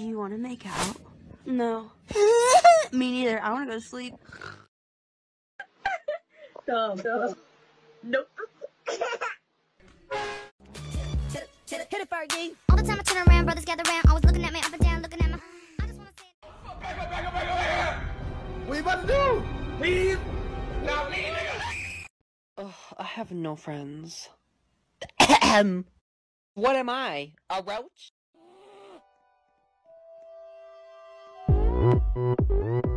Do you want to make out? No. Me neither. I want to go to sleep. No, no. Nope. Hit it, Fergie. All the time I turn around, brothers gather around. Always looking at me up and down, looking at. I just want to say. Back up, back up, back up, back up. What you about to do? Leave. Now leave. Ugh, I have no friends. what am I? A roach? Mm-hmm.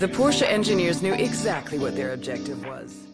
The Porsche engineers knew exactly what their objective was.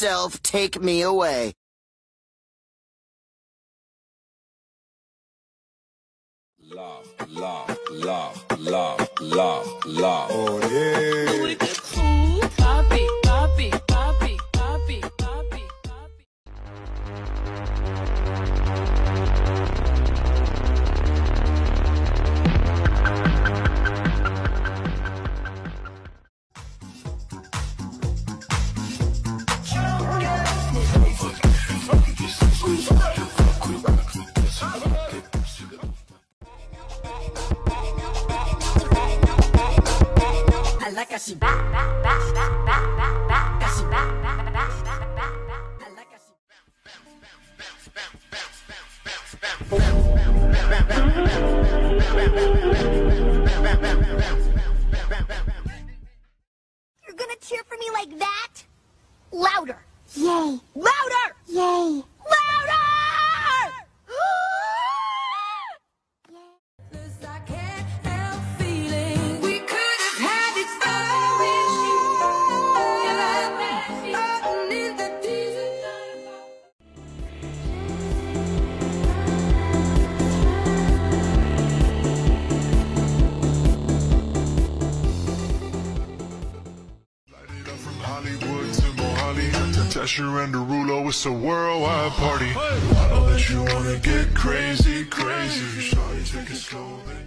yourself take me away. Love, love, love, love, love, love. Oh, yeah. Asher and Arulo, it's a worldwide party. I know that you wanna get crazy, crazy. Sorry, take it slow, then.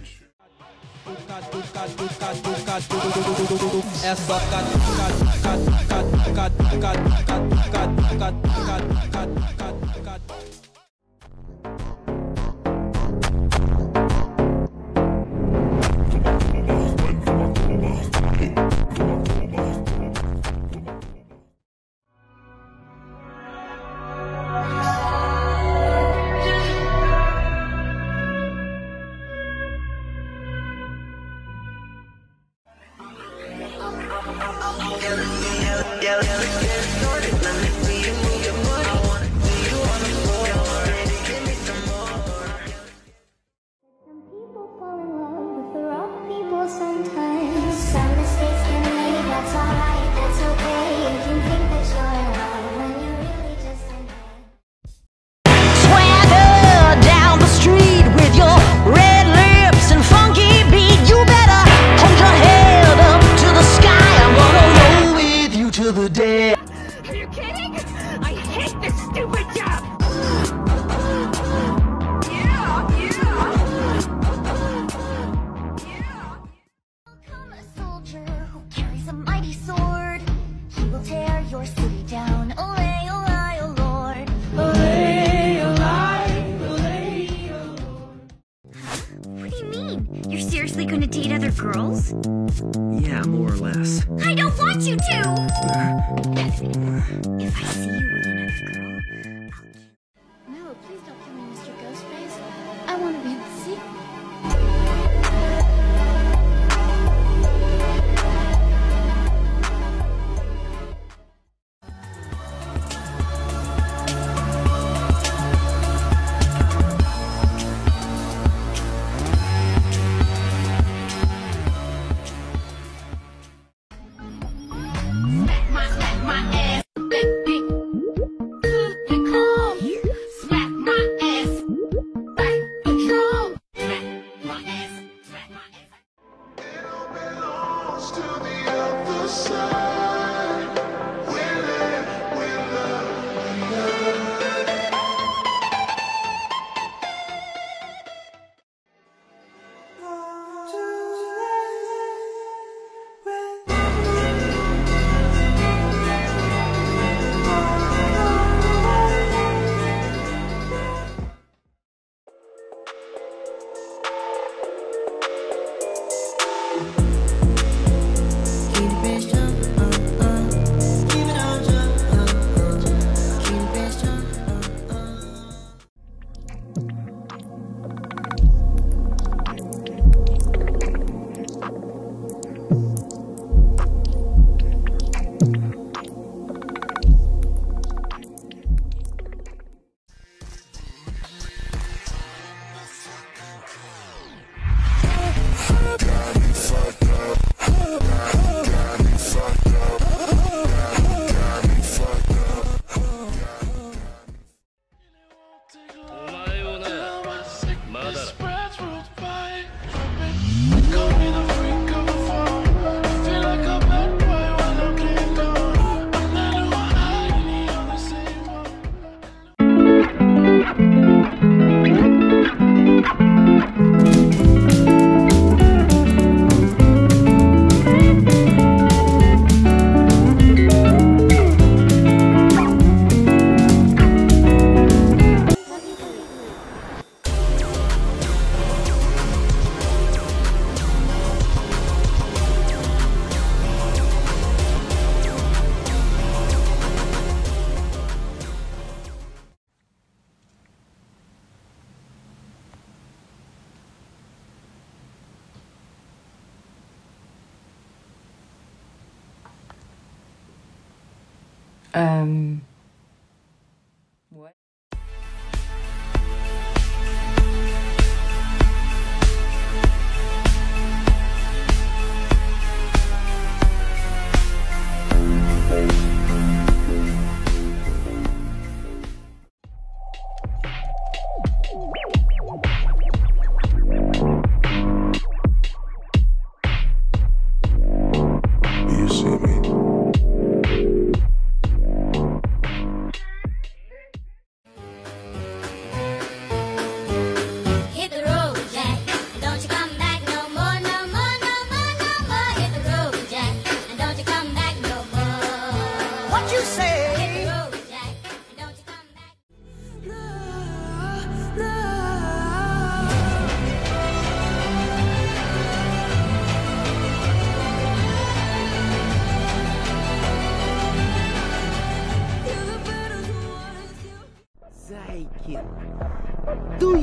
Please don't.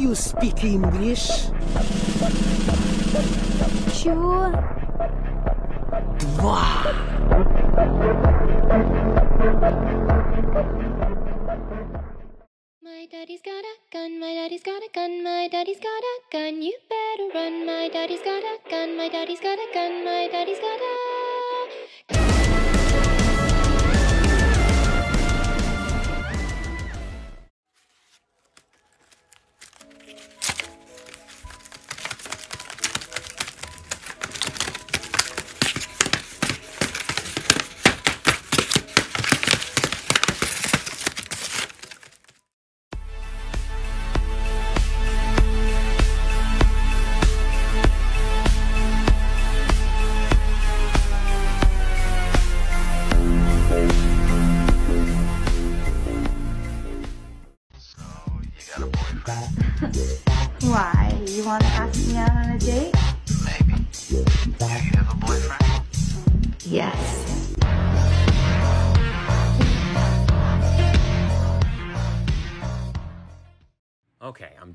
You speak English? Sure. My daddy's got a gun, my daddy's got a gun, my daddy's got a gun. You better run, my daddy's got a gun, my daddy's got a gun, my daddy's got a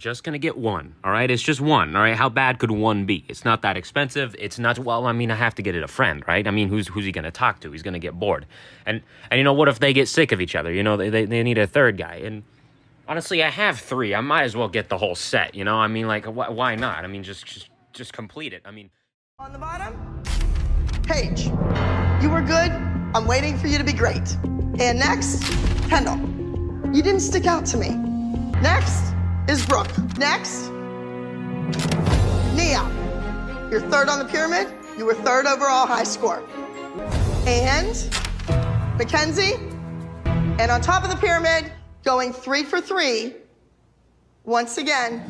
just gonna get one. All right, it's just one. All right, how bad could one be? It's not that expensive. It's not. Well, I mean, I have to get it a friend, right? I mean, who's who's he gonna talk to? He's gonna get bored, and and you know what if they get sick of each other? You know, they they, they need a third guy. And honestly, I have three. I might as well get the whole set. You know, I mean, like, wh- why not? I mean, just just just complete it. I mean. On the bottom, Paige. You were good. I'm waiting for you to be great. And next, Kendall. You didn't stick out to me. Next is Brooke. Next, Nia. You're third on the pyramid. You were third overall high score. And Mackenzie. And on top of the pyramid, going three for three, once again,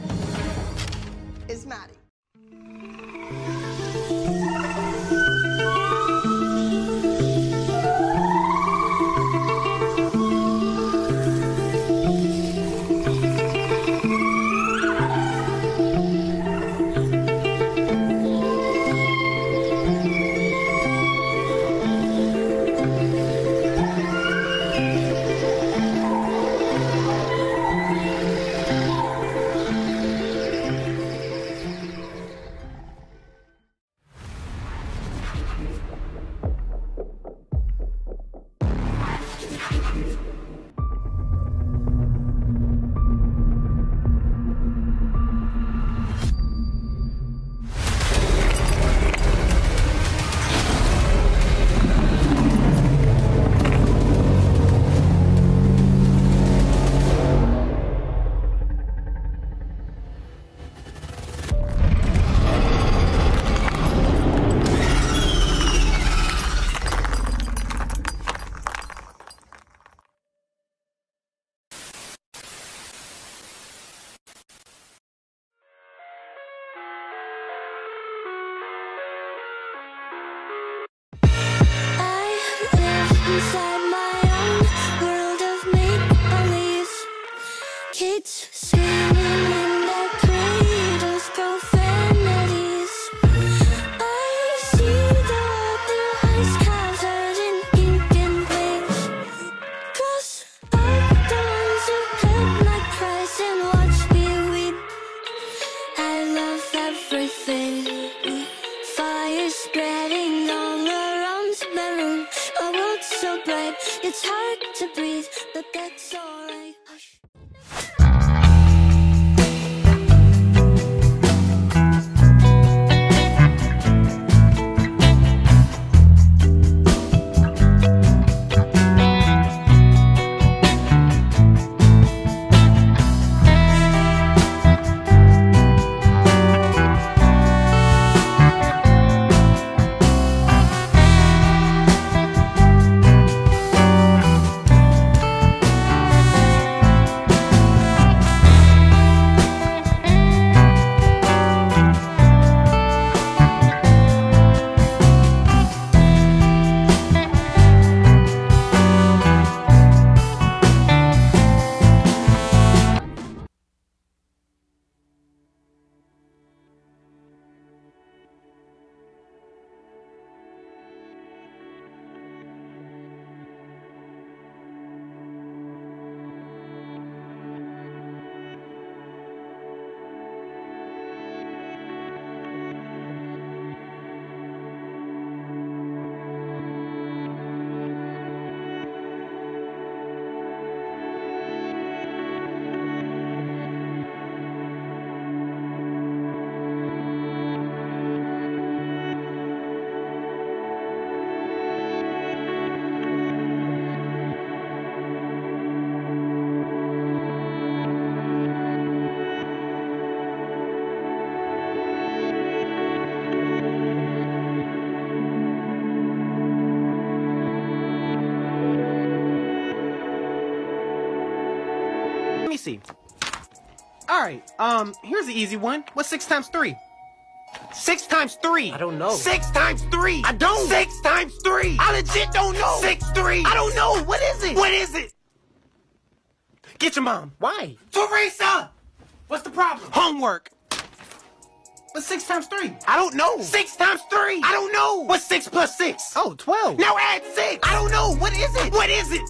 Alright, um, here's the easy one. What's 6 times 3? 6 times 3! I don't know. 6 times 3! I don't! 6 times 3! I legit don't know! 6 3! I don't know! What is it? What is it? Get your mom! Why? Teresa! What's the problem? Homework! What's 6 times 3? I don't know! 6 times 3! I don't know! What's 6 plus 6? Oh, 12. Now add 6! I don't know! What is it? What is it?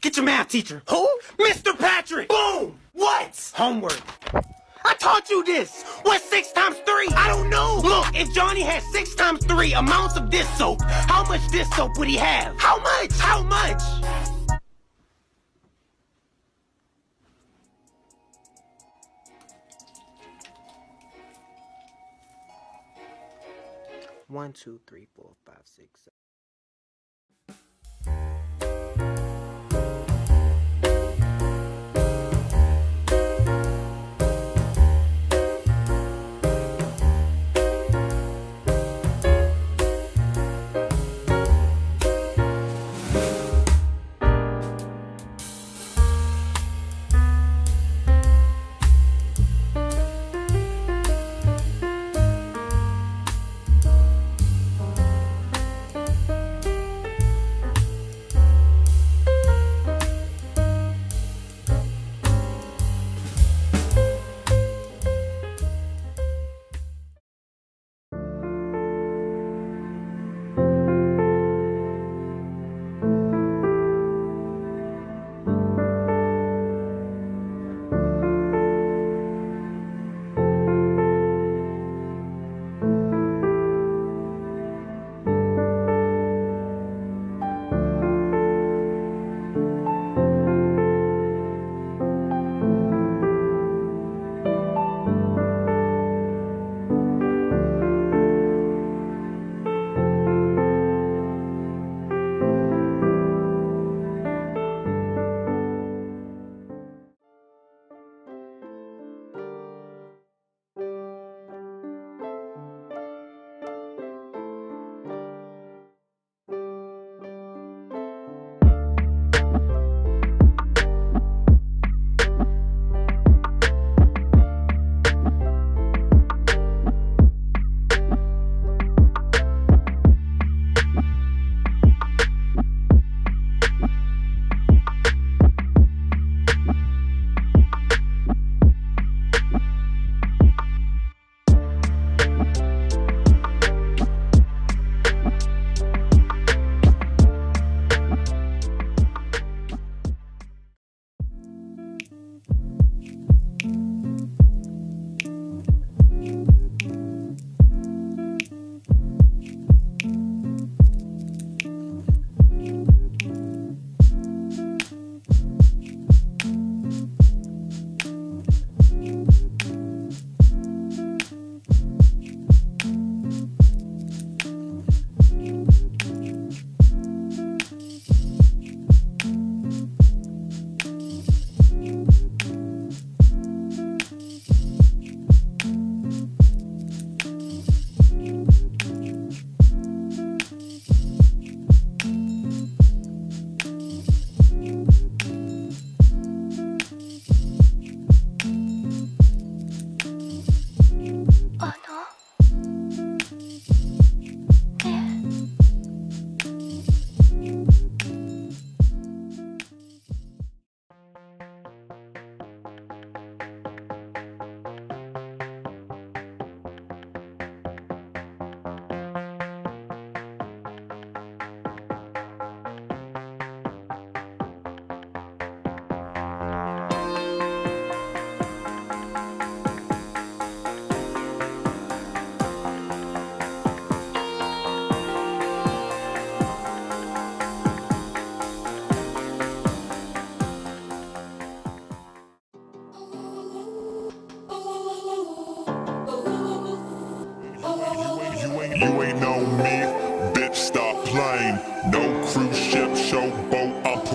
Get your math teacher. Who? Mr. Patrick. Boom. What? Homework. I taught you this. What's six times three? I don't know. Look, if Johnny had six times three amounts of this soap, how much this soap would he have? How much? How much? One, two, three, four, five, six, seven.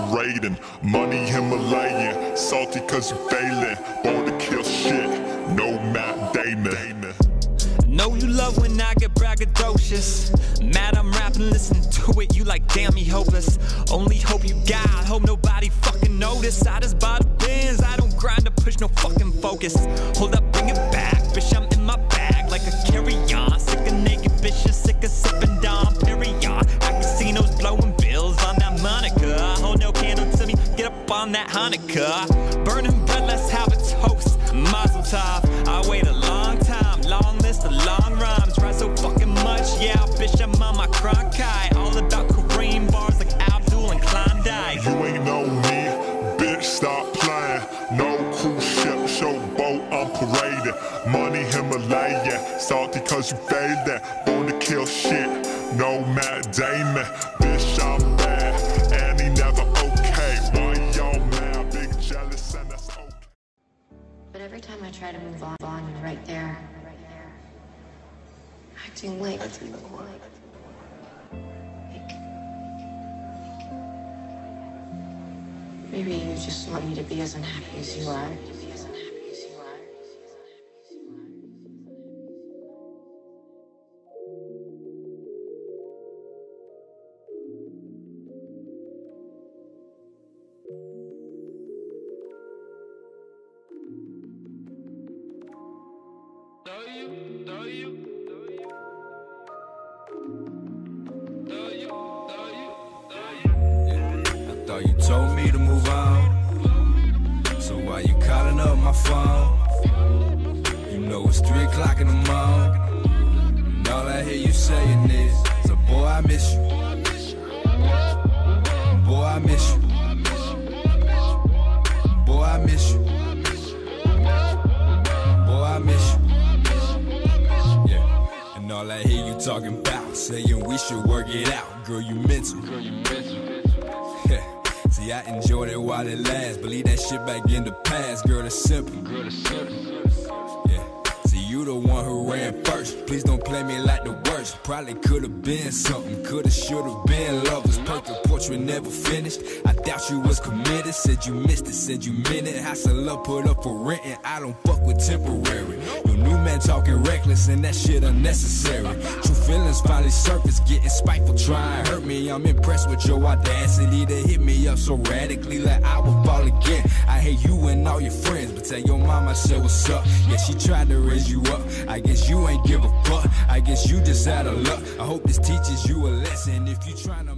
Operating. Money Himalayan, salty cause you failing. Born to kill shit, no Matt Damon. Know you love when I get braggadocious. Mad I'm rapping, listen to it, you like damn me hopeless. Only hope you got, hope nobody fucking notice. I just bought a Benz, I don't grind to push no fucking focus. Hold up, bring it back, bitch, I'm in my bag like a carry-on. Sick of naked bitches, sick of sipping Dom that Hanukkah. Burning bread, let's have a toast. Mazel tov. I wait a long time, long list of long rhymes. Write so fucking much, yeah, bitch, I'm on my Cronkite. All about Maybe you just want me to be as unhappy as you are. You to move on. So why you calling up my phone? You know it's three o'clock in the morning. And all I hear you saying is, so boy, I miss you. Boy, I miss you. Boy, I miss you. Boy, I miss you. Yeah. And all I hear you talking about, saying we should work it out. Girl, you mental. Girl, you mental. See, I enjoyed it while it lasts. Believe that shit back in the past. Girl, it's simple. Girl, it's simple. Yeah. See, you the one who ran first. Please don't play me like the worst. Probably could have been something. Could have, should have been lovers. Perfect portrait never finished. I doubt you was committed. Said you missed it. Said you meant it. Hassle up, put up for rent. And I don't fuck with temporary. Your new man talking reckless and that shit unnecessary. True feelings finally surface. Getting spiteful, trying to hurt me. I'm impressed with your audacity to hit me up so radically like I would fall again. I hate you and all your friends, but tell your mama said what's up. Yeah, she tried to raise you up. I guess you ain't give a fuck. I guess you just out of luck. I hope this teaches you a lesson if you trying to